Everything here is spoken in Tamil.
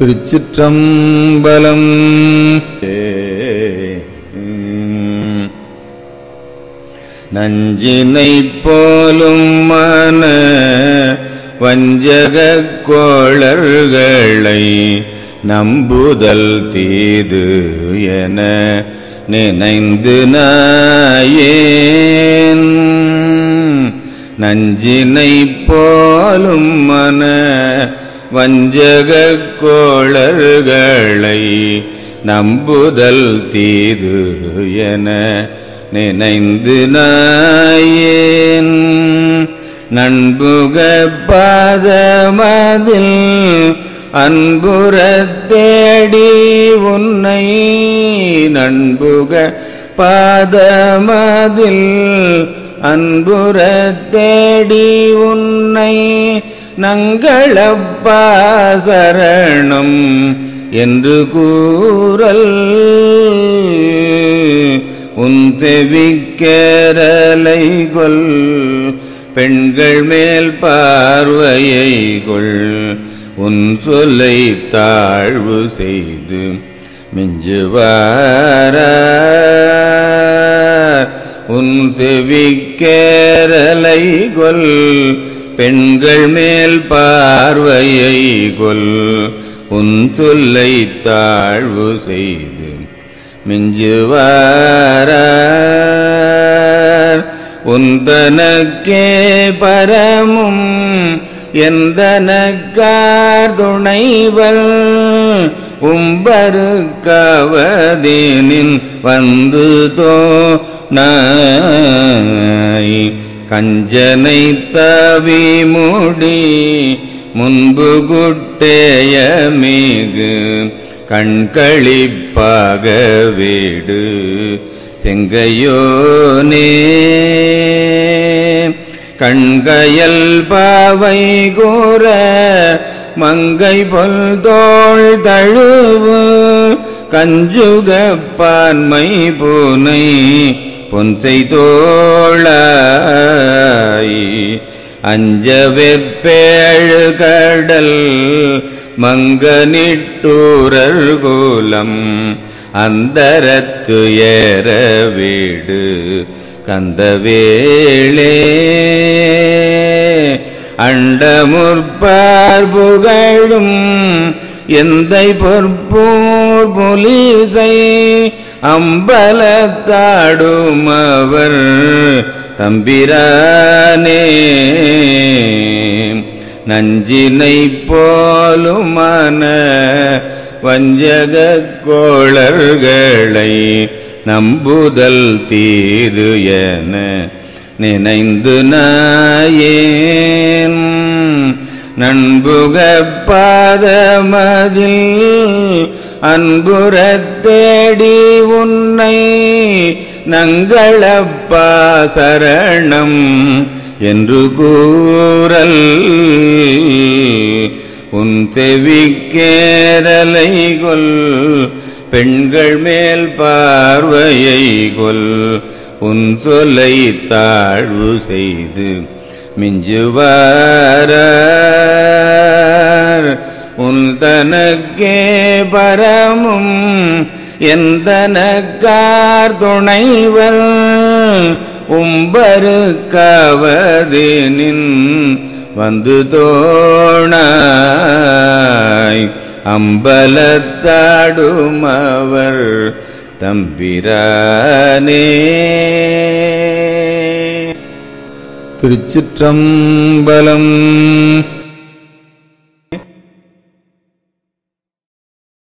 திருச்சிற்றம்பலம். நஞ்சினை போலும் மன வஞ்சக கோளர்களை நம்புதல் தீது என நினைந்து நாயேன். நஞ்சினை போலும் மன வஞ்சக கோளர்களை நம்புதல் தீது என நினைந்து நாயேன். நண்புக பாதமதில் அன்புறத் தேடி உன்னை. நண்புக பாதமதில் அன்புறத் தேடி உன்னை. நங்களப்பா சரணம் என்று கூறல். உன் செவிக்கரலை கொள் பெண்கள் மேல் பார்வையை கொள் உன் சொல்லை தாழ்வு செய்து மிஞ்சுவார உன் செவிக்கேரலை கொள் பெண்கள் மேல் பார்வையை கொல் உன் சொல்லை தாழ்வு செய்து மிஞ்சுவார உந்தனக்கே பரமும் எந்தனக்கார் துணைவல் உம்பருக்கவதேனின் வந்து தோ நாய் கஞ்சனை தவி முடி முன்பு குட்டேய மேகு கண்களிப்பாக வீடு செங்கையோனே கண்கையல் பாவை கூற மங்கை பொல் தோள் தழுவு கஞ்சுகப்பான்மை பூனை பொன்சை தோழ. அஞ்ச வெப்பேழு கடல் மங்கனிட்டூரர் கோலம் அந்தரத்து ஏற வீடு கந்தவேளே. அண்டமுற்பார் புகழும் எந்தை பொற்போர் புலிசை அம்பலத்தாடும் அவர் தம்பிரானே நஞ்சினை போலுமான வஞ்சக கோளர்களை நம்புதல் தீது என நினைந்து நாயேன். நண்புக பாதமதில் அன்புறத் தேடி உன்னை நங்களப்பா சரணம் என்று கூறல். உன் செவிக்கேரலை கொல் பெண்கள் மேல் பார்வையை கொல் உன் சொலை தாழ்வு செய்து மிஞ்சுவார் உந்தனக்கே பரமும் எந்தனக்கார் துணைவர் உம்பரு கவதேனின் வந்து தோணாய். அம்பலத்தாடும் அவர் தம்பிரானே. திருச்சிற்றம்பலம்.